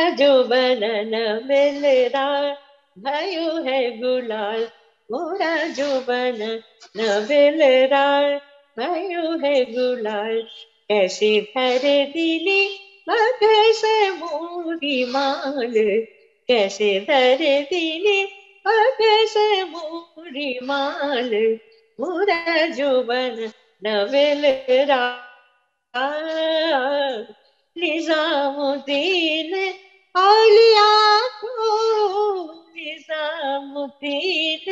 जो बनन मिलरा भयो है गुलाल। मोरा जो न मिलरा भयो है गुलाल। कैसे धरे दिली कैसे मोरी माल। कैसे धरे दिली कैसे मोरी माल। मोरा जो बन न मिलरा निजामुद्दीन औलिया को निजामुद्दीन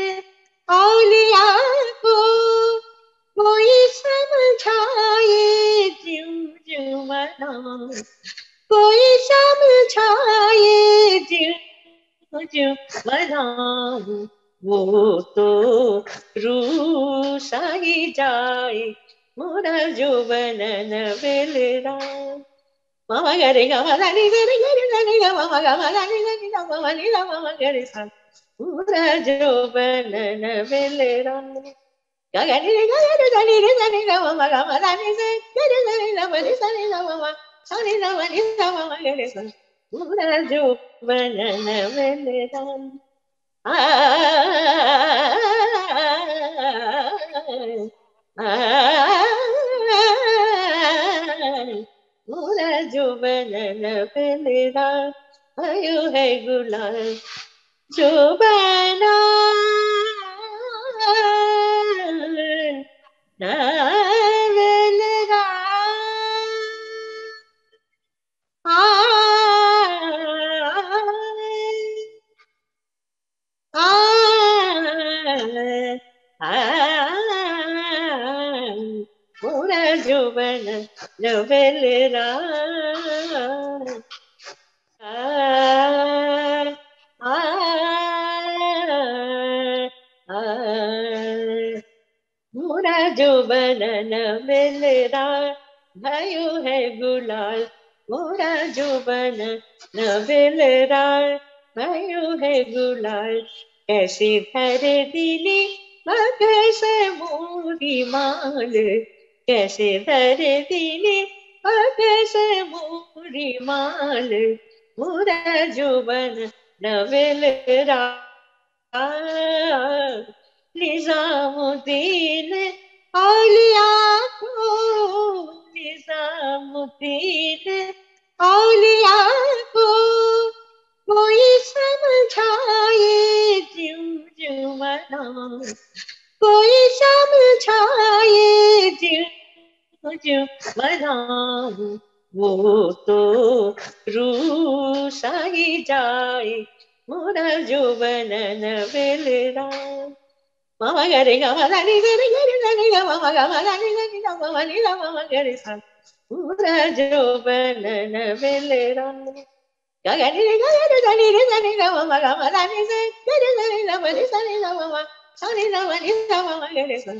औलिया को कोई समझाए जिम जुमना कोई समझाए वो तो रूसाई जाए, मोरा जो बनन बेलरा mama gari gama gari gari gari gari gama gama gari gari gama gari gama gari san pura jo banan vele ram gari gari gari gari gama gama gari gari gari gama gari san gama sari gama gari gama gari san pura jo banan vele ram ah ah ah बनन पेलेरा आयो है गुलाल जो बना Valera आ मोरा जो बना नवेलरा मोरा जो बनन मिलरा भयो है गुलाल मोरा जो बन न मिलरा भयो है गुलाल, कैसी धरे दिली कैसे मोरी माल, कैसे धरे दिली कैसे मोरी माल मोरा जुबन नवेल निजामुद्दीन औलिया को निजामुद्दीन औलिया को कोई समझाए जिम जुमना कोई समझाए जिम जुमना वो तो रूसाई जाए मोरा जो बनन बेलरा मामा गरे गा मा नी गरे गरे गरे गा मामा गा मा नी गरे गा मामा नी गा मामा गरे सा मोरा जो बनन बेलरा गा गा नी गा गा गा नी गा नी गा मामा गा मा नी से गरे गरे गा मा नी सा नी गा मामा सा नी गा मा नी गा मामा गरे सा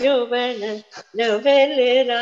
मोरा जो बन नवेलरा